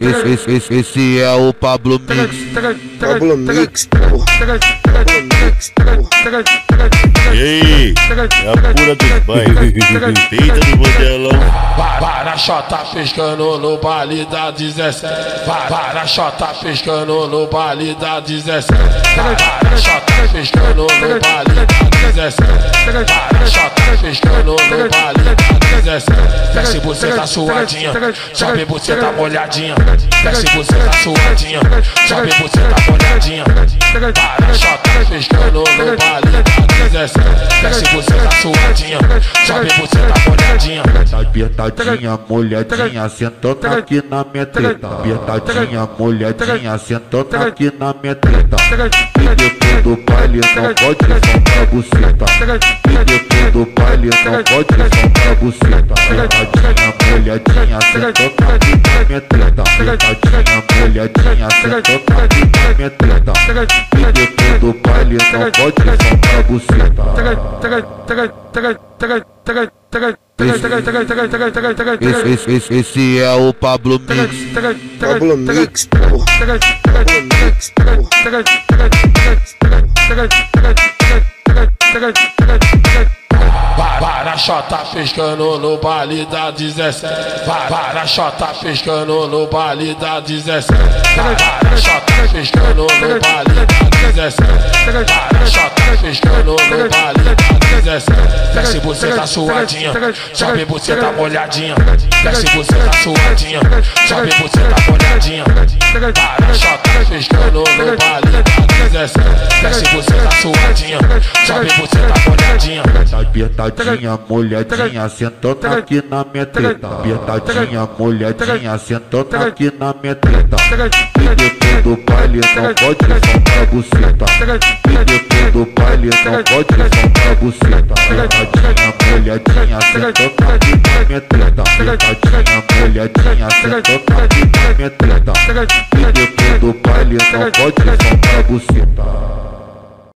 Esse, esse, esse é o Pablo Mix. Pablo Mix, E aí, é a pura dos banhos. Feita do modelão. Para-chota piscando no baile da 17. Para-chota piscando no baile da 17. Para-chota piscando no baile da 17. Piscando no baile 17. Desce você tá suadinha, sobe você tá molhadinha. Desce você tá suadinha, sobe você tá molhadinha. Para-chota piscando no baile 17. Desce você tá suadinha, sobe você tá molhadinha. Apertadinha, molhadinha, sentando aqui na minha treta. Apertadinha, molhadinha, sentando aqui na minha treta. E depois do baile não pode faltar buceta. E depois do baile não pode faltar buceta. Apertadinha, molhadinha, sentando aqui na minha treta. Apertadinha, molhadinha, sentando aqui na minha treta. E depois do baile não pode faltar buceta. Esse, esse, esse, esse é o Pablo Mix. Pablo Mix, Pablo Mix, Para-chota piscando no baile da 17. Para-chota piscando no baile da 17. Para-chota piscando no baile da 17. Para-chota piscando no baile da 17. Desce você tá suadinha, sobe você tá molhadinha. Desce você tá suadinha, sobe você tá molhadinha. Para-chota piscando no baile 17. Desce você tá suadinha, sobe você tá molhadinha. Apertadinha, molhadinha, sentando aqui na minha treta. Apertadinha, molhadinha, sentando aqui na minha treta. E depois do baile não pode faltar buceta. E depois do baile não pode faltar buceta. Apertadinha, molhadinha, sentando aqui na minha treta. Apertadinha, molhadinha, sentando aqui na minha treta. E depois do baile não pode faltar buceta.